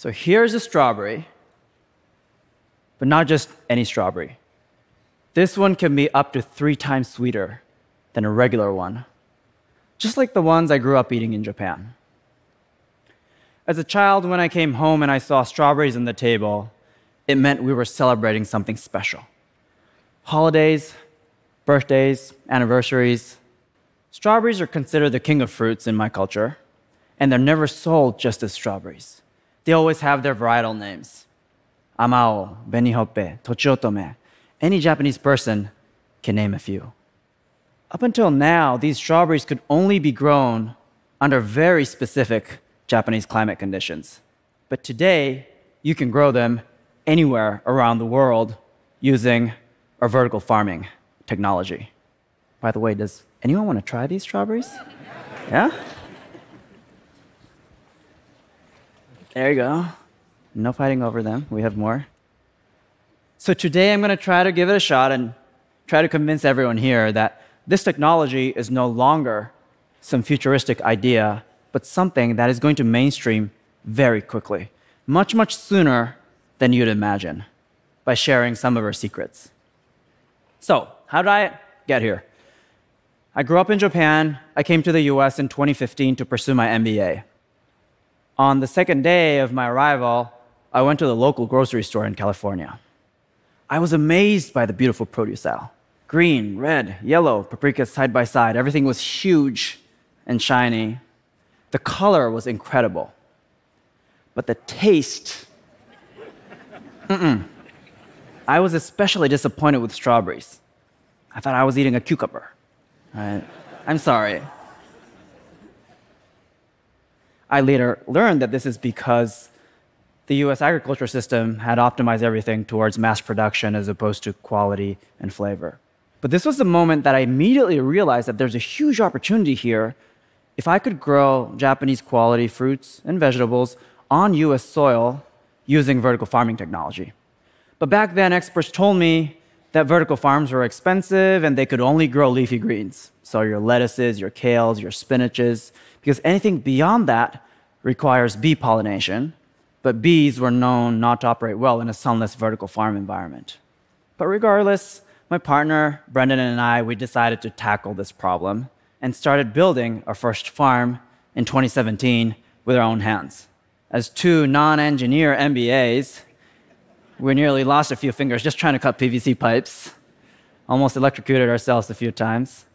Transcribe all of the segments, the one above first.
So here's a strawberry, but not just any strawberry. This one can be up to three times sweeter than a regular one, just like the ones I grew up eating in Japan. As a child, when I came home and I saw strawberries on the table, it meant we were celebrating something special. Holidays, birthdays, anniversaries. Strawberries are considered the king of fruits in my culture, and they're never sold just as strawberries. They always have their varietal names. Amao, Benihoppe, Tochiotome. Any Japanese person can name a few. Up until now, these strawberries could only be grown under very specific Japanese climate conditions. But today, you can grow them anywhere around the world using our vertical farming technology. By the way, does anyone want to try these strawberries? Yeah? There you go. No fighting over them. We have more. So today I'm going to try to give it a shot and try to convince everyone here that this technology is no longer some futuristic idea, but something that is going to mainstream very quickly, much, much sooner than you'd imagine, by sharing some of our secrets. So, how did I get here? I grew up in Japan. I came to the US in 2015 to pursue my MBA. On the second day of my arrival, I went to the local grocery store in California. I was amazed by the beautiful produce aisle green, red, yellow, paprika side by side. Everything was huge and shiny. The color was incredible. But the taste, mm-mm. I was especially disappointed with strawberries. I thought I was eating a cucumber. Right? I'm sorry. I later learned that this is because the US agriculture system had optimized everything towards mass production as opposed to quality and flavor. But this was the moment that I immediately realized that there's a huge opportunity here. If I could grow Japanese quality fruits and vegetables on US soil using vertical farming technology. But back then, experts told me that vertical farms were expensive and they could only grow leafy greens. So your lettuces, your kales, your spinaches, because anything beyond that requires bee pollination. But bees were known not to operate well in a sunless vertical farm environment. But regardless, my partner, Brendan, and I, we decided to tackle this problem and started building our first farm in 2017 with our own hands. As two non engineer MBAs, we nearly lost a few fingers just trying to cut PVC pipes, almost electrocuted ourselves a few times.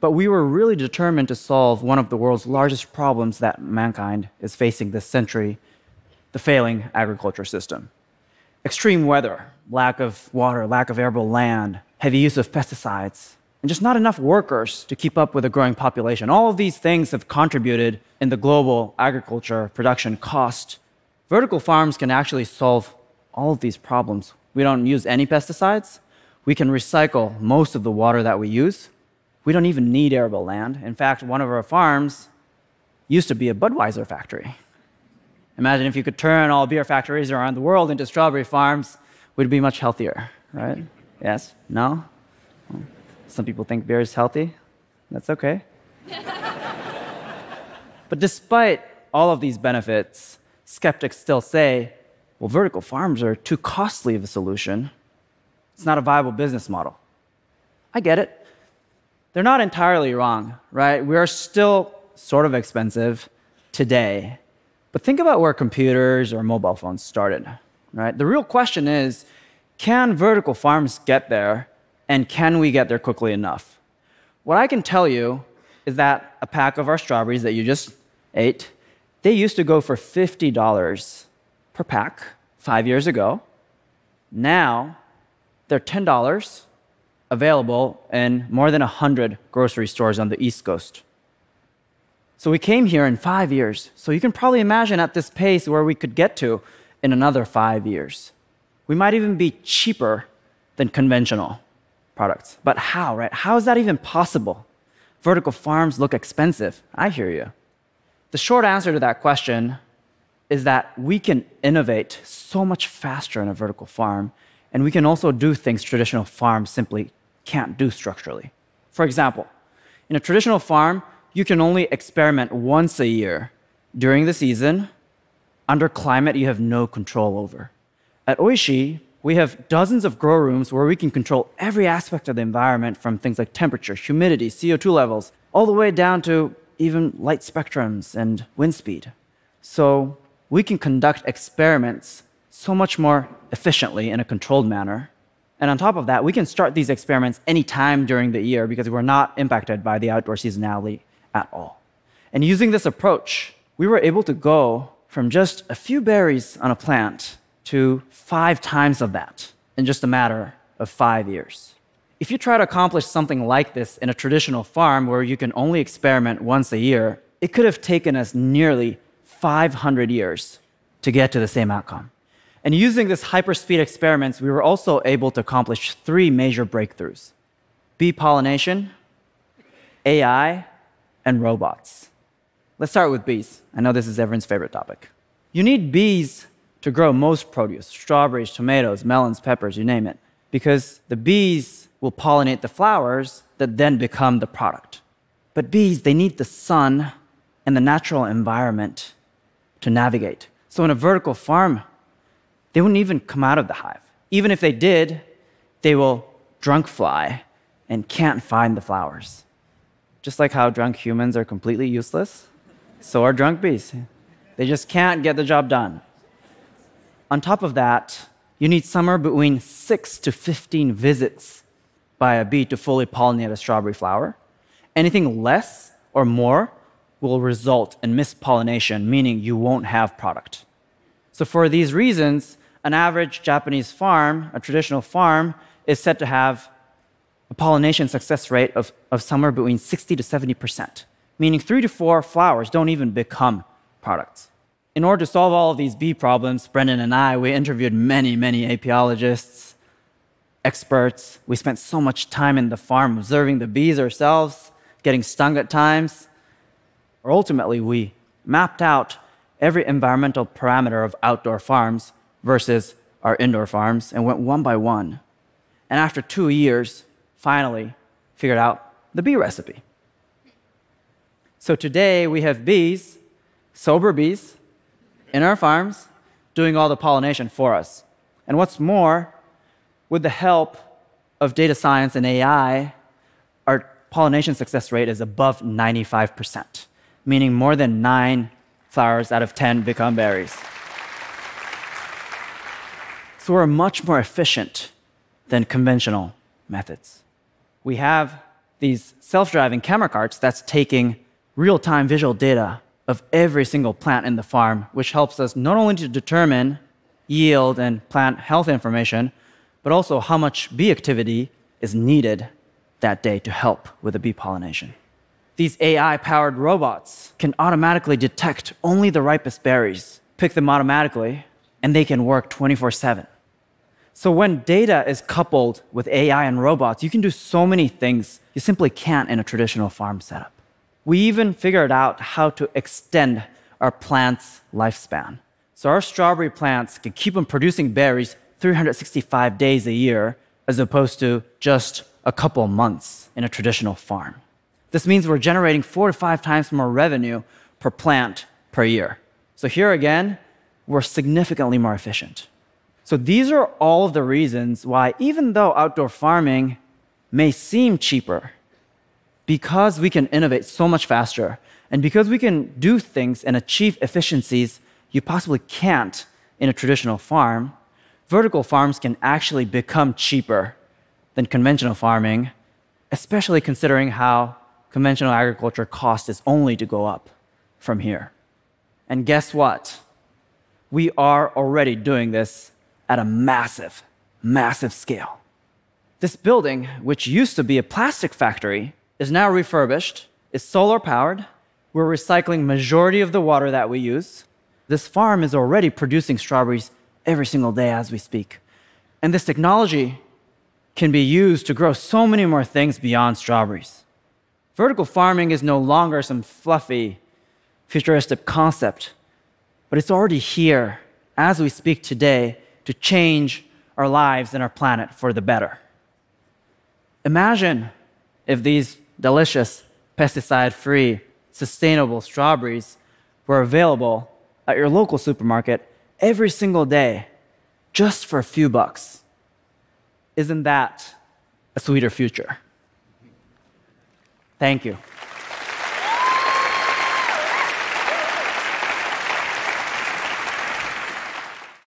But we were really determined to solve one of the world's largest problems that mankind is facing this century the failing agriculture system extreme weather, lack of water, lack of arable land, heavy use of pesticides, and just not enough workers to keep up with a growing population. All of these things have contributed in the global agriculture production cost. Vertical farms can actually solve all of these problems. We don't use any pesticides. We can recycle most of the water that we use. We don't even need arable land. In fact, one of our farms used to be a Budweiser factory. Imagine if you could turn all beer factories around the world into strawberry farms, we'd be much healthier, right? Yes? No? Some people think beer is healthy. That's okay. but despite all of these benefits, skeptics still say, well, vertical farms are too costly of a solution. It's not a viable business model. I get it. They're not entirely wrong, right? We are still sort of expensive today but think about where computers or mobile phones started, right? The real question is can vertical farms get there, and can we get there quickly enough? What I can tell you is that a pack of our strawberries that you just ate, they used to go for $50 per pack five years ago. Now, they're $10 available in more than 100 grocery stores on the East Coast. So we came here in five years. So you can probably imagine at this pace where we could get to in another five years. We might even be cheaper than conventional products. But how, right? How is that even possible? Vertical farms look expensive. I hear you. The short answer to that question is that we can innovate so much faster in a vertical farm, and we can also do things traditional farms simply can't do structurally. For example, in a traditional farm, you can only experiment once a year during the season under climate you have no control over. At Oishii, we have dozens of grow rooms where we can control every aspect of the environment from things like temperature, humidity, CO2 levels, all the way down to even light spectrums and wind speed. So we can conduct experiments so much more efficiently in a controlled manner. And on top of that, we can start these experiments anytime during the year because we're not impacted by the outdoor seasonality at all. And using this approach, we were able to go from just a few berries on a plant to five times of that in just a matter of five years. If you try to accomplish something like this in a traditional farm where you can only experiment once a year, it could have taken us nearly 500 years to get to the same outcome. And using this hyperspeed experiments, we were also able to accomplish three major breakthroughs bee pollination, AI, and robots. Let's start with bees. I know this is everyone's favorite topic. You need bees to grow most produce strawberries, tomatoes, melons, peppers, you name it because the bees will pollinate the flowers that then become the product. But bees, they need the sun and the natural environment to navigate. So in a vertical farm, they wouldn't even come out of the hive. Even if they did, they will drunk fly and can't find the flowers. Just like how drunk humans are completely useless, so are drunk bees. They just can't get the job done. On top of that, you need somewhere between 6 to 15 visits by a bee to fully pollinate a strawberry flower. Anything less or more will result in mispollination, meaning you won't have product. So, for these reasons, an average Japanese farm, a traditional farm, is said to have a pollination success rate of, of somewhere between 60 to 70%, meaning three to four flowers don't even become products. In order to solve all of these bee problems, Brendan and I, we interviewed many, many apiologists, experts. We spent so much time in the farm observing the bees ourselves, getting stung at times. Or ultimately, we mapped out every environmental parameter of outdoor farms versus our indoor farms and went one by one. And after two years, finally figured out the bee recipe. So today we have bees, sober bees, in our farms doing all the pollination for us. And what's more, with the help of data science and AI, our pollination success rate is above 95%, meaning more than nine flowers out of 10 become berries. So we're much more efficient than conventional methods. We have these self driving camera carts that's taking real time visual data of every single plant in the farm, which helps us not only to determine yield and plant health information, but also how much bee activity is needed that day to help with the bee pollination. These AI powered robots can automatically detect only the ripest berries, pick them automatically, and they can work 24 7. So, when data is coupled with AI and robots, you can do so many things you simply can't in a traditional farm setup. We even figured out how to extend our plants' lifespan. So our strawberry plants can keep on producing berries 365 days a year, as opposed to just a couple months in a traditional farm. This means we're generating four to five times more revenue per plant per year. So here again, we're significantly more efficient. So these are all of the reasons why, even though outdoor farming may seem cheaper, because we can innovate so much faster and because we can do things and achieve efficiencies you possibly can't in a traditional farm, vertical farms can actually become cheaper than conventional farming, especially considering how conventional agriculture cost is only to go up from here. And guess what? We are already doing this at a massive, massive scale. This building, which used to be a plastic factory, is now refurbished, is solar powered. We're recycling majority of the water that we use. This farm is already producing strawberries every single day as we speak. And this technology can be used to grow so many more things beyond strawberries. Vertical farming is no longer some fluffy, futuristic concept, but it's already here as we speak today to change our lives and our planet for the better. Imagine if these delicious, pesticide free, sustainable strawberries were available at your local supermarket every single day just for a few bucks. Isn't that a sweeter future? Thank you.